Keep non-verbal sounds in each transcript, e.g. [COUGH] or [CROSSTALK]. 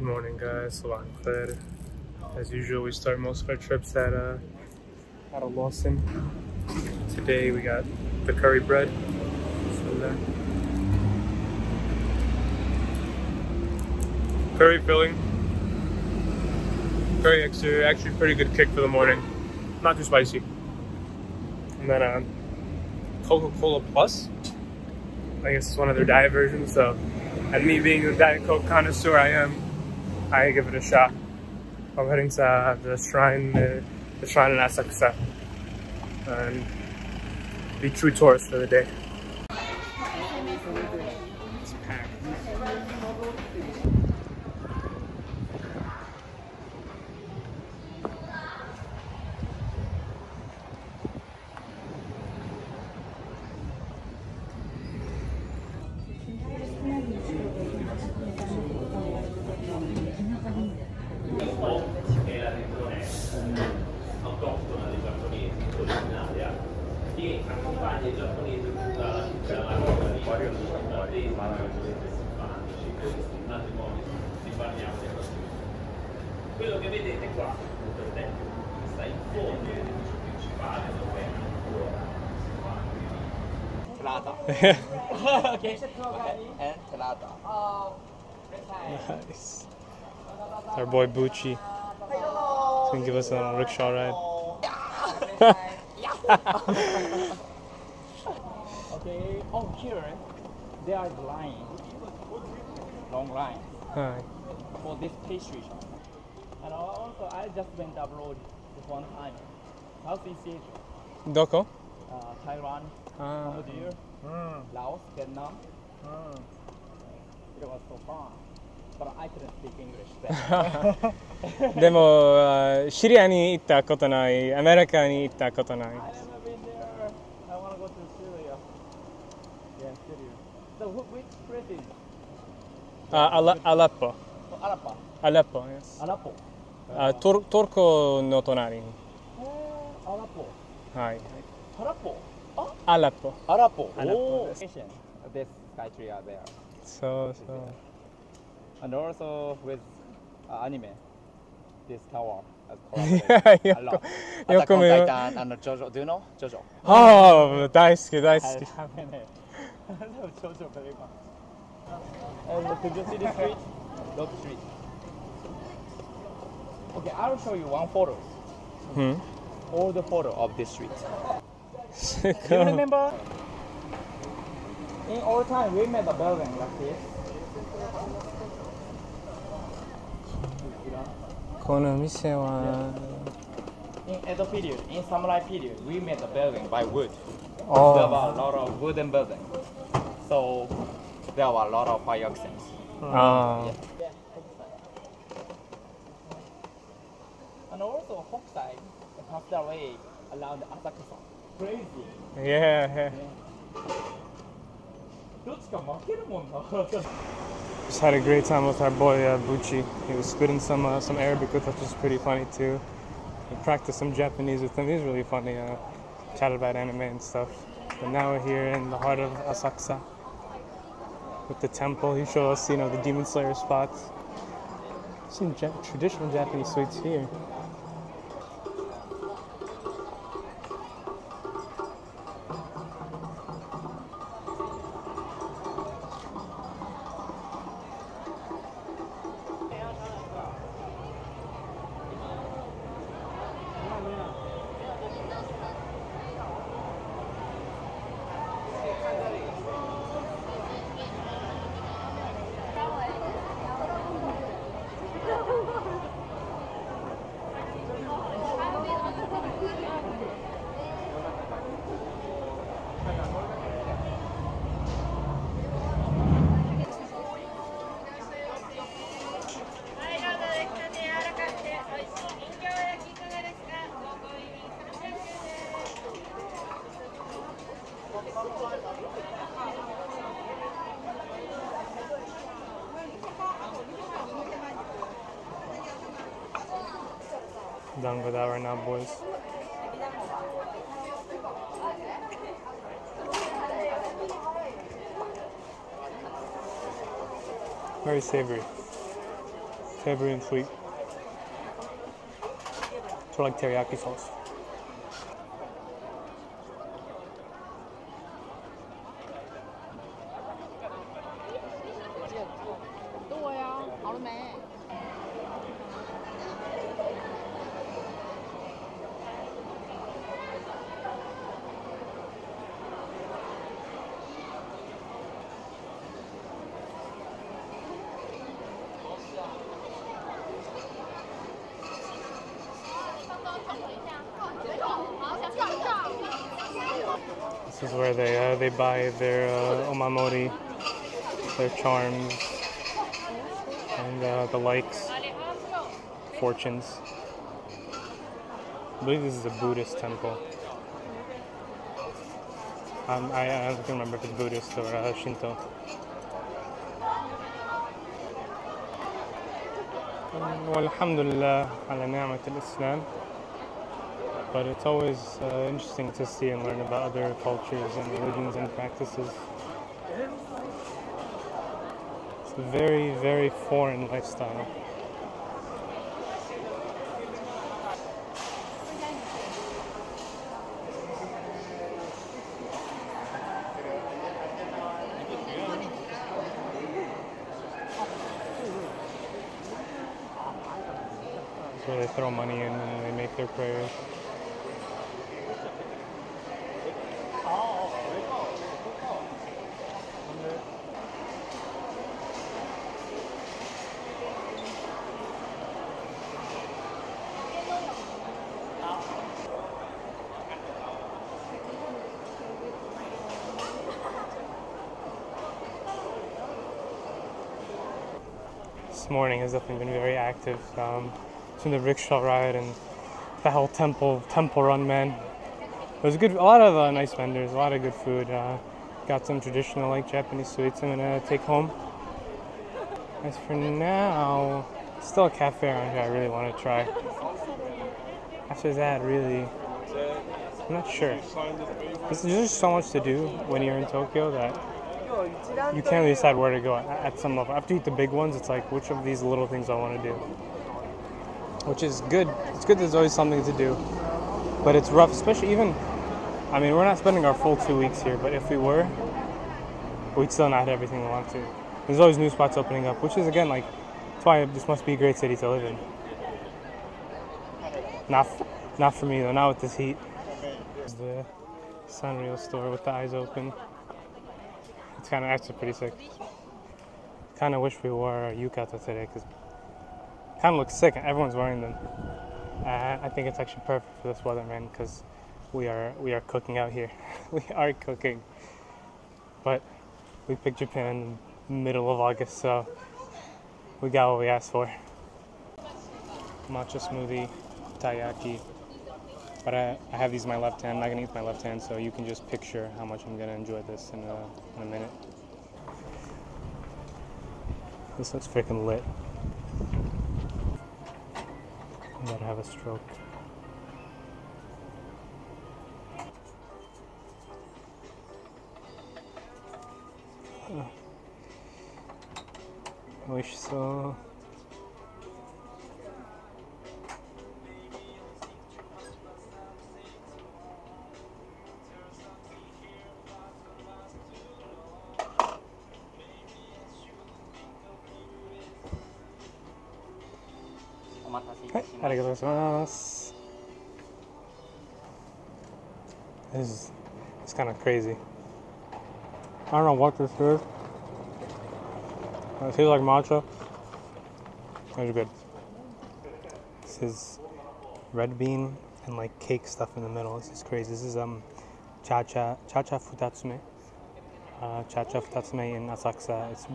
Good morning, guys. Salam Khair. As usual, we start most of our trips at uh, out of Lawson. Today we got the curry bread. Bismillah. Curry filling. Curry extra, actually pretty good kick for the morning. Not too spicy. And then uh, Coca-Cola Plus. I guess it's one of their diet versions. So, and me being the Diet Coke connoisseur I am, I give it a shot. I'm heading to uh, the shrine, uh, the shrine in Asakusa, and be true tourist for the day. [LAUGHS] okay. And telata. Nice. Our boy Bucci. He's gonna give us a rickshaw ride. [LAUGHS] Okay. Oh, here there is line, long line Hi. for this pastry shop. And also, I just went abroad this one time, Southeast Asia, Doko? uh, Taiwan. でも、シリアに行ったことない、アメリカに行ったことない。アラポ。ポ。トルコの隣。アラポ。は。Aleppo. Aleppo. Aleppo. Oh. This country are there. So so. And also with uh, anime, this tower. [LAUGHS] yeah, Yoko, Yoko and JoJo. Do you know JoJo? Oh, daisuki, daisuki. I love [LAUGHS] JoJo very much. And could you see the street? Love street. Okay, I will show you one photo. Hmm. All the photo of this street. [LAUGHS] す Do you ごい remember? In all time, we made a building like this. この店は。 In Edo period, in Samurai period, we made a building by wood. There あ were a lot of wooden buildings. So there were a lot of fire accidents. あ。あ And also Hokusai passed away around Asakusa. crazy. Yeah. yeah. just had a great time with our boy uh, Bucci. He was spitting some uh, some Arabic with us, which was pretty funny too. We practiced some Japanese with him. He's really funny. Uh, chatted about anime and stuff. But now we're here in the heart of Asakusa with the temple. He showed us, you know, the Demon Slayer spots. Some traditional Japanese sweets here. Done with that right now, boys. Very savory. savory and sweet. Sort of like teriyaki sauce. This is where they uh, they buy their uh, omamori, their charms, and uh, the likes, fortunes. I believe this is a Buddhist temple. Um, I, I don't remember if it's Buddhist or uh, Shinto. والحمد لله على نعمة الإسلام but it's always uh, interesting to see and learn about other cultures and religions and practices. It's a very, very foreign lifestyle. So they throw money in and they make their prayers. Morning has definitely been very active. Um, from the rickshaw ride and the whole temple temple run, man. It was a good. A lot of uh, nice vendors, a lot of good food. Uh, got some traditional like Japanese sweets I'm gonna take home. As for now, still a cafe around here I really want to try. After that, really, I'm not sure. There's just so much to do when you're in Tokyo that you can't really decide where to go at, some level. After you eat the big ones, it's like which of these little things I want to do. Which is good. It's good there's always something to do. But it's rough, especially even, I mean, we're not spending our full two weeks here, but if we were, we'd still not have everything we want to. There's always new spots opening up, which is again like, that's why this must be a great city to live in. Not, not for me though, not with this heat. The Sanrio store with the eyes open. It's kind of actually pretty sick. Kind of wish we wore yukata today because kind of looks sick. And everyone's wearing them. Uh, I think it's actually perfect for this weather, man, because we are we are cooking out here. [LAUGHS] we are cooking, but we picked Japan in the middle of August, so we got what we asked for. Matcha smoothie, taiyaki. But I, I have these in my left hand. I'm not gonna use my left hand, so you can just picture how much I'm gonna enjoy this in a, in a minute. This looks freaking lit. I'm gonna have a stroke. Wish so. Hi, arigatou gozaimasu. This is it's kind of crazy. I don't know what this is. It tastes like matcha. It's good. This is red bean and like cake stuff in the middle. This is crazy. This is um cha cha cha cha futatsume. Uh, cha cha futatsume in Asakusa. It's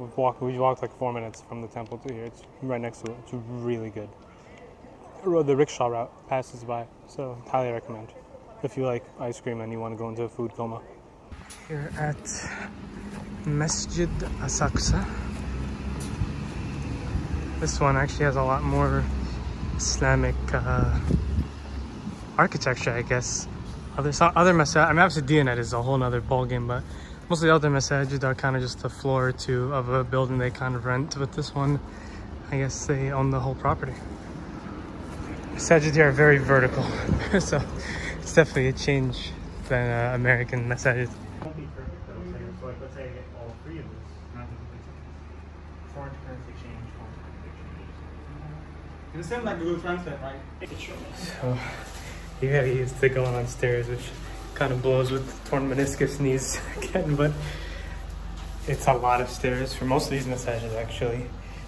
we walked we walked like four minutes from the temple to here. It's right next to it. It's really good. The rickshaw route passes by, so highly recommend if you like ice cream and you want to go into a food coma. Here at Masjid Asakusa. This one actually has a lot more Islamic uh, architecture, I guess. Other other masajid, I mean, obviously Diyanet is a whole nother ballgame, but most of the other masajid are kind of just a floor or two of a building they kind of rent. But this one, I guess they own the whole property. Here are very vertical, [LAUGHS] so it's definitely a change than uh, American It's the same like Google Translate, right? So you gotta the going on stairs, which kind of blows with torn meniscus knees [LAUGHS] again, but it's a lot of stairs for most of these masajid actually,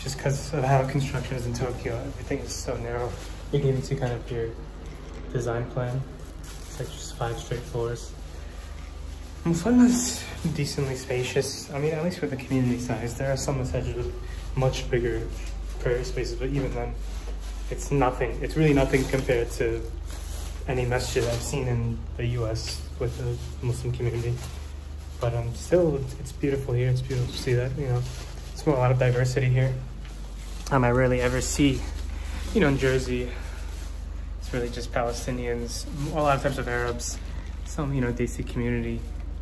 just because of how construction is in Tokyo. Everything is so narrow. You gave see kind of your design plan. It's like just five straight floors. is decently spacious. I mean, at least for the community size. There are some masajid with much bigger prayer spaces, but even then, it's nothing. It's really nothing compared to any masjid I've seen in the U.S. with the Muslim community. But um, still, it's beautiful here. It's beautiful to see that, you know, it's a lot of diversity here. Um, I rarely ever see you know, in Jersey, it's really just Palestinians, a lot of types of Arabs, some, you know, Desi community.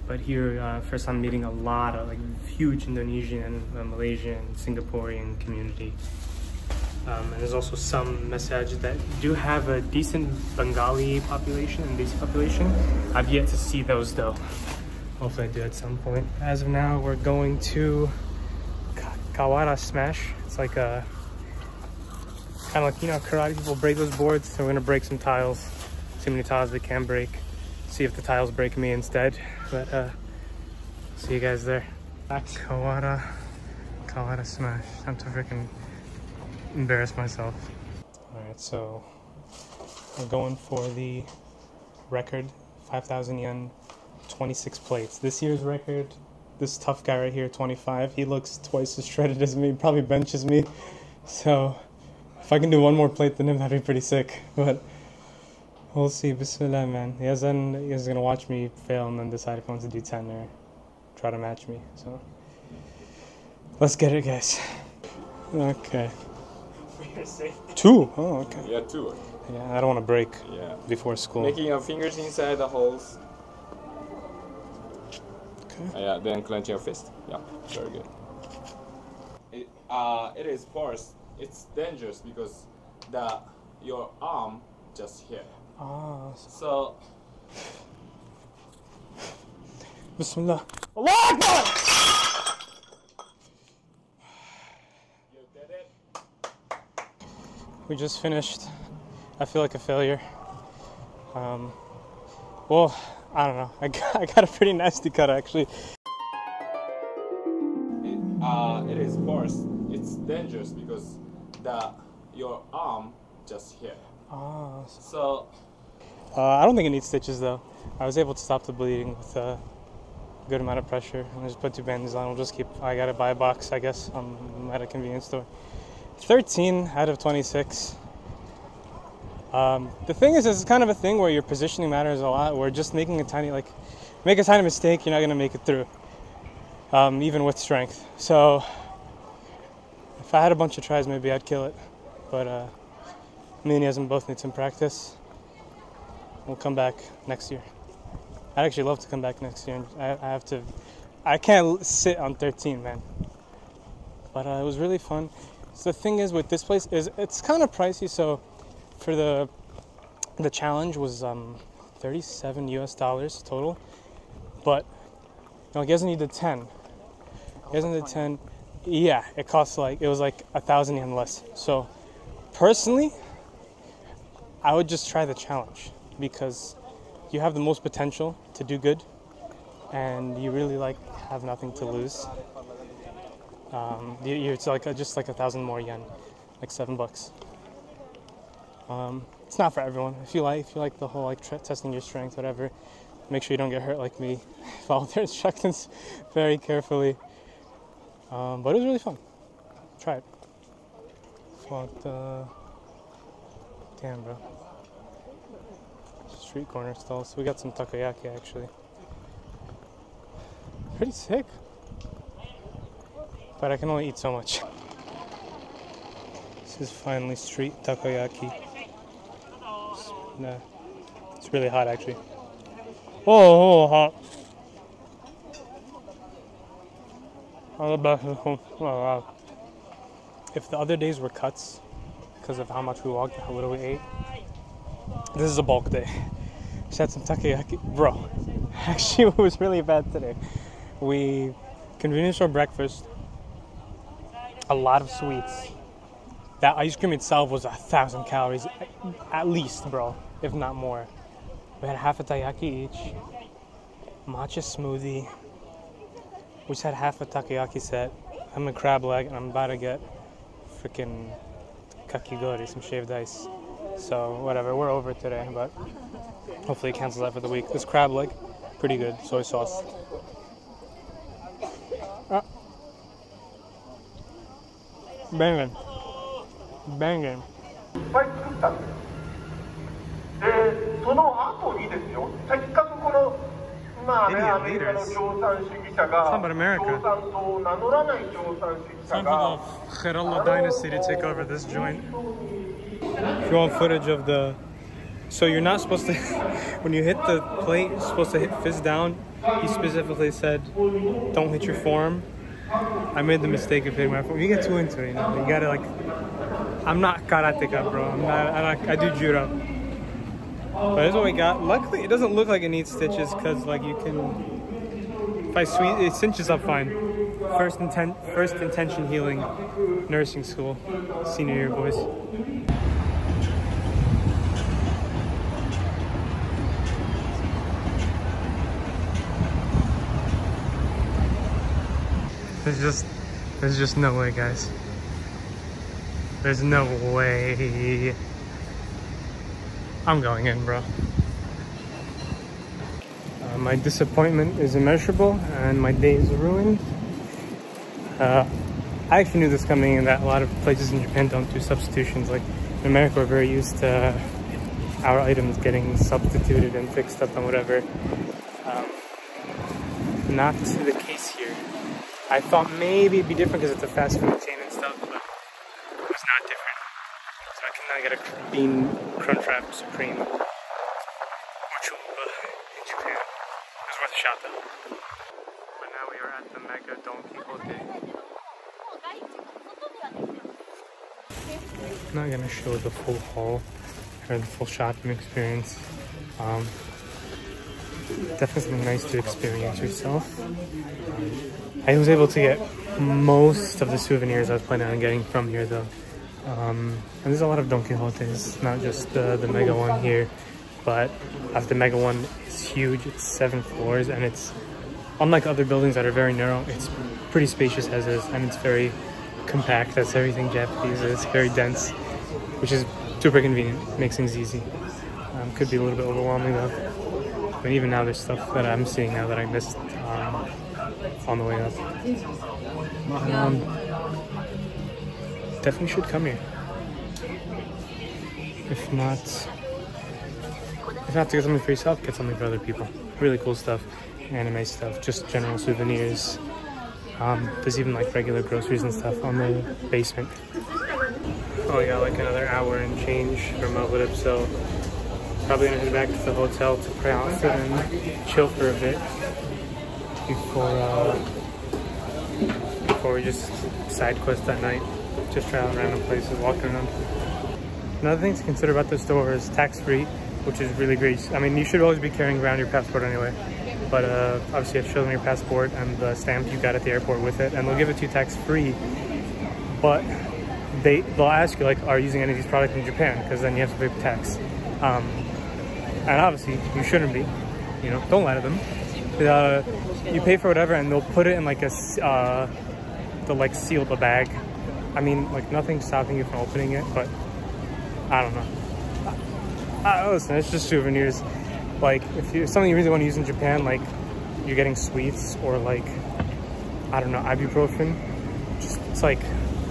But here, uh, first I'm meeting a lot of like huge Indonesian, uh, Malaysian, Singaporean community. Um, and there's also some messages that do have a decent Bengali population and Desi population. I've yet to see those though. Hopefully I do at some point. As of now, we're going to Kawara Smash. It's like a kind of like, you know, karate people break those boards. So we're gonna break some tiles, see how many tiles they can break, see if the tiles break me instead. But uh, see you guys there. Kawara, Kawara smash. Time to freaking embarrass myself. All right, so we're going for the record, 5,000 yen, 26 plates. This year's record, this tough guy right here, 25, he looks twice as shredded as me, probably benches me. So if I can do one more plate than him, that'd be pretty sick. But we'll see. Bismillah, man. He has then he's gonna watch me fail and then decide if he wants to do ten or try to match me. So let's get it, guys. Okay. [LAUGHS] Two. Oh, okay. Yeah, two. Yeah, I don't want to break. Yeah. Before school. Making your fingers inside the holes. Okay. Uh, yeah, then clench your fist. Yeah, very good. It, uh, it is porous it's dangerous because the your arm just here. Ah. So. Bismillah. Allah Akbar! You did it. We just finished. I feel like a failure. Um, well, I don't know. I got, [LAUGHS] I got a pretty nasty cut actually. It, uh, it is porous. It's dangerous because the your arm just here. Ah. So. Uh, I don't think it needs stitches though. I was able to stop the bleeding with a good amount of pressure. I just put two bandages on. We'll just keep. I gotta buy a box, I guess, um, at a convenience store. 13 out of 26. Um, the thing is, it's kind of a thing where your positioning matters a lot. Where just making a tiny, like, make a tiny mistake, you're not gonna make it through, um, even with strength. So I had a bunch of tries, maybe I'd kill it. But uh, me and Yasmin both need some practice. We'll come back next year. I'd actually love to come back next year. I, I have to. I can't sit on 13, man. But uh, it was really fun. So the thing is with this place is it's kind of pricey. So for the the challenge was um, 37 US dollars total. But you know, he doesn't need the 10. He doesn't need the 10 yeah, it costs like it was like a thousand yen less. So personally, I would just try the challenge because you have the most potential to do good, and you really like have nothing to lose. Um, it's like a, just like a thousand more yen, like seven bucks. Um, it's not for everyone. If you like, if you like the whole like tra- testing your strength, whatever, make sure you don't get hurt like me. [LAUGHS] Follow their instructions very carefully. Um, but it was really fun. Try it. Fought, the. damn, bro. Street corner stalls. So we got some takoyaki actually. Pretty sick. But I can only eat so much. This is finally street takoyaki. It's, nah, it's really hot actually. Oh, oh hot. Oh, the wow. Uh, if the other days were cuts because of how much we walked, how little we ate, this is a bulk day. Just had some takoyaki, bro. [LAUGHS] Actually, it was really bad today. We convenience store breakfast, a lot of sweets. That ice cream itself was a thousand calories, at least, bro, if not more. We had half a taiyaki each, matcha smoothie. We just had half a takoyaki set. I'm a crab leg, and I'm about to get freaking kakigori, some shaved ice. So whatever, we're over today, but hopefully it cancels out for the week. This crab leg, pretty good, soy sauce. Ah. Banging. Banging. いっぱい作ったんですでその後にですよせっかくこのまあね Idiot アメリカの leaders. 共産主義 Somebody America. Time for the Kerala dynasty to take over this joint. If you want footage of the... So you're not supposed to... [LAUGHS] when you hit the plate, you're supposed to hit fist down. He specifically said, don't hit your form. I made the mistake of hitting my form. You get too into it, you know? You gotta like... I'm not karateka, bro. I'm not, I'm not, I do judo. But here's what we got. Luckily, it doesn't look like it needs stitches because like you can I sweet, it cinches up fine. First intent, first intention healing, nursing school, senior year boys. There's just, there's just no way, guys. There's no way. I'm going in, bro. My disappointment is immeasurable and my day is ruined. Uh, I actually knew this coming in that a lot of places in Japan don't do substitutions. Like in America, we're very used to our items getting substituted and fixed up and whatever. Um, not the case here. I thought maybe it'd be different because it's a fast food chain and stuff, but it was not different. So I cannot get a bean crunchwrap supreme or chalupa in Japan. It was worth a shot though. But now we are at the Mega Don Quixote. I'm not gonna show the full haul or the full shopping experience. Um, definitely something nice to experience yourself. I was able to get most of the souvenirs I was planning on getting from here though. Um, and there's a lot of Don Quixotes, not just the, the mega one here, but uh, the mega one is huge. It's seven floors and it's unlike other buildings that are very narrow, it's pretty spacious as is and it's very compact. That's everything Japanese is. Very dense, which is super convenient. Makes things easy. Um, could be a little bit overwhelming though. But even now, there's stuff that I'm seeing now that I missed um, on the way up. Um, definitely should come here. If not, if not to get something for yourself, get something for other people. Really cool stuff, anime stuff, just general souvenirs. Um, there's even like regular groceries and stuff on the basement. Oh yeah, like another hour and change from Melville, so probably gonna head back to the hotel to pray outfit and chill for a bit before uh, before we just side quest that night. Just try out random places, walking around. Another thing to consider about this store is tax free, which is really great. I mean, you should always be carrying around your passport anyway. But uh, obviously, to show them your passport and the stamp you got at the airport with it, and they'll give it to you tax free. But they they'll ask you like, are you using any of these products in Japan? Because then you have to pay tax. Um, and obviously, you shouldn't be. You know, don't lie to them. Uh, you pay for whatever, and they'll put it in like a uh, they'll like seal the bag. I mean, like nothing's stopping you from opening it, but I don't know. Uh, listen, it's just souvenirs. Like, if you something you really want to use in Japan, like you're getting sweets or like I don't know ibuprofen. Just it's like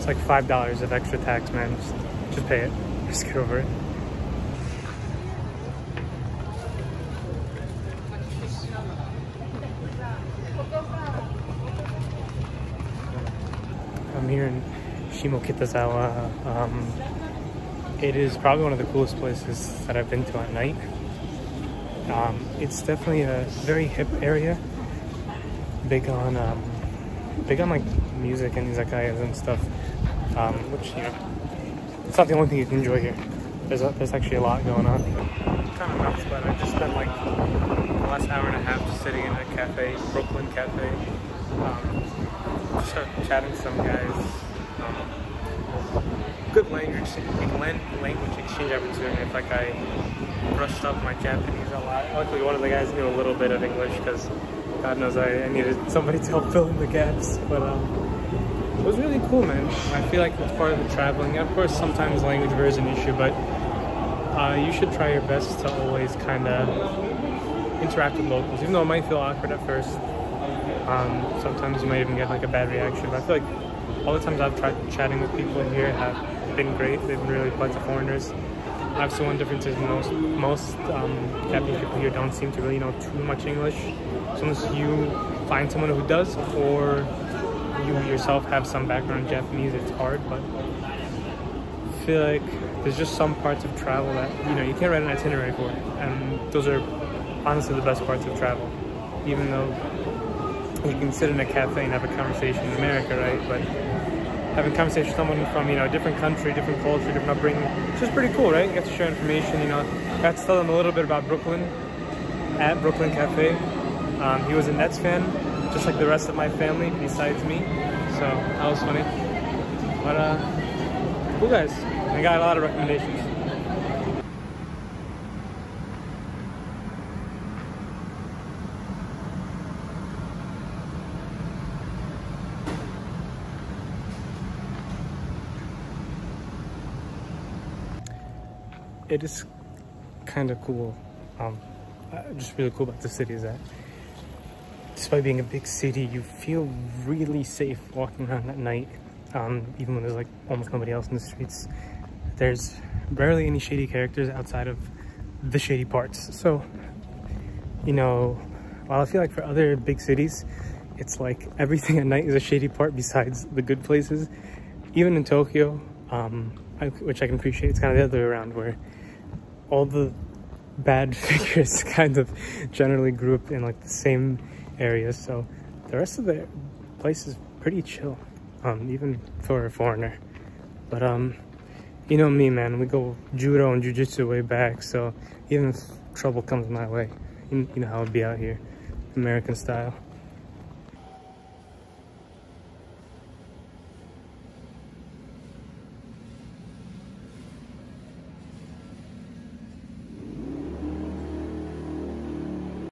it's like five dollars of extra tax, man. Just, just pay it. [LAUGHS] Just get over it. I'm here in Shimokitazawa. Um, it is probably one of the coolest places that I've been to at night. Um, it's definitely a very hip area. Big on, um, big on like music and izakayas and stuff. Um, which you know, it's not the only thing you can enjoy here. There's a, there's actually a lot going on. Kind of nuts, but I just spent like the last hour and a half sitting in a cafe, Brooklyn Cafe, um, just chatting some guys. Um, good language, language exchange opportunity. I like I brushed up my Japanese a lot. Luckily, one of the guys knew a little bit of English because God knows I, I, needed somebody to help fill in the gaps. But um, was really cool, man. I feel like it's part of the traveling. Of course, sometimes language is an issue, but uh, you should try your best to always kind of interact with locals, even though it might feel awkward at first. Um, sometimes you might even get like a bad reaction, but I feel like all the times I've tried chatting with people in here have been great. They've been really pleasant foreigners. Obviously, one difference is most most um, Japanese people here don't seem to really know too much English. So unless you find someone who does, or you yourself have some background in Japanese, it's hard. But I feel like there's just some parts of travel that you know you can't write an itinerary for, and those are honestly the best parts of travel. Even though you can sit in a cafe and have a conversation in America, right? But having conversation with someone from you know a different country, different culture, different upbringing. It's just pretty cool, right? You get to share information. You know, got to tell them a little bit about Brooklyn at Brooklyn Cafe. Um, he was a Nets fan, just like the rest of my family besides me. So that was funny. But uh, cool guys. I got a lot of recommendations. it is kind of cool. Um, uh, just really cool about the city is that despite being a big city, you feel really safe walking around at night, um, even when there's like almost nobody else in the streets. There's barely any shady characters outside of the shady parts. So, you know, while I feel like for other big cities, it's like everything [LAUGHS] at night is a shady part besides the good places. Even in Tokyo, um, I, which I can appreciate, it's kind of the other way around where all the bad [LAUGHS] figures [LAUGHS] kind of generally group in like the same areas. So the rest of the place is pretty chill, um, even for a foreigner. But um, you know me, man. We go judo and jujitsu way back. So even if trouble comes my way, you, know how it'd be out here, American style.